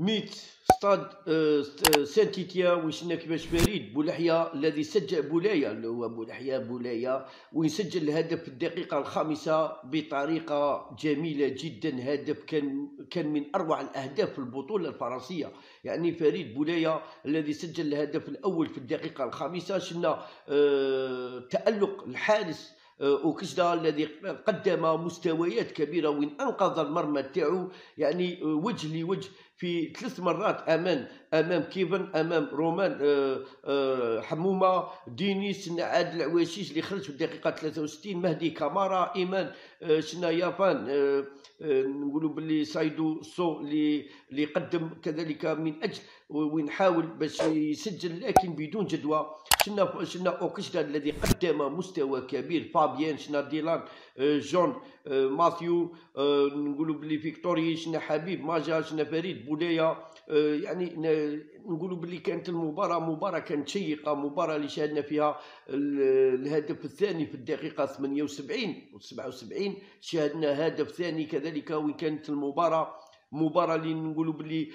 ميت ستاد سان تيتيان وين شفنا كيفاش فريد بولحيا الذي سجل بولايا اللي هو بولحيا بولايا وين سجل الهدف في الدقيقة الخامسة بطريقة جميلة جدا. هدف كان كان من أروع الأهداف في البطولة الفرنسية. يعني فريد بولايا الذي سجل الهدف الأول في الدقيقة الخامسة شفنا آه تألق الحارس اوكشدا الذي قدم مستويات كبيرة وين أنقذ المرمى تاعو يعني وجه لوجه في ثلاث مرات أمام أمام كيفن أمام رومان آه، آه، حمومة دينيس عادل العواشيش اللي خرج في الدقيقه 63 مهدي كامارا إيمان آه، شنا يابان نقولوا باللي سايدو سو اللي قدم كذلك من أجل وين حاول باش يسجل لكن بدون جدوى. شنا شنا اوكشدا الذي قدم مستوى كبير. فابيان شنا ديلان جون ماثيو نقولوا باللي فيكتوري شنا حبيب ماجا شنا فريد بولايا يعني نقولوا باللي كانت المباراة مباراه كانت شيقة مباراة اللي شاهدنا فيها الهدف الثاني في الدقيقة 78 و 77 شاهدنا هدف ثاني كذلك وين كانت المباراة مباراة اللي نقولوا باللي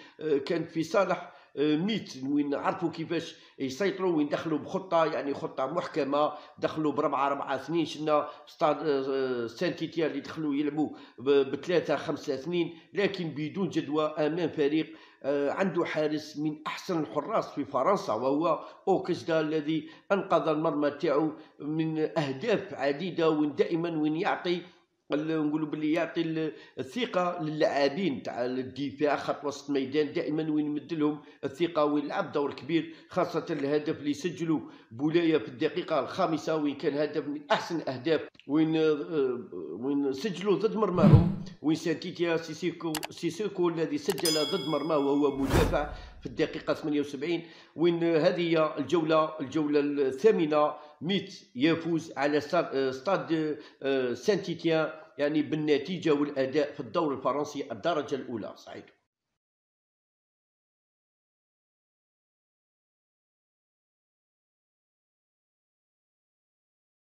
كانت في صالح ميت. وين عرفوا كيفاش يسيطروا وين دخلوا بخطة يعني خطة محكمة دخلوا بربعة اربعه اثنين شنا ستاد آه، سانتيتيا اللي دخلوا يلعبوا بثلاثة خمسة اثنين لكن بدون جدوى أمام فريق آه، عنده حارس من أحسن الحراس في فرنسا وهو اوكشدا الذي أنقذ المرمى تاعو من أهداف عديدة وين دائما وين يعطي نقولوا باللي يعطي الثقة للاعبين تاع الدفاع خط وسط ميدان دائما وين يمد لهم الثقة وين لعب دور كبير خاصة الهدف اللي سجلوا بولاية في الدقيقة الخامسة وين كان هدف من أحسن الاهداف وين آه، وين سجلوا ضد مرماهم وين سانتيتيا سيسيكو سيسيكو الذي سجل ضد مرماه وهو مدافع في الدقيقة 78 وين هذه الجولة الجولة الثامنة ميت يفوز على ستاد سانتيتيان يعني بالنتيجة والأداء في الدور الفرنسي الدرجة الأولى سعيد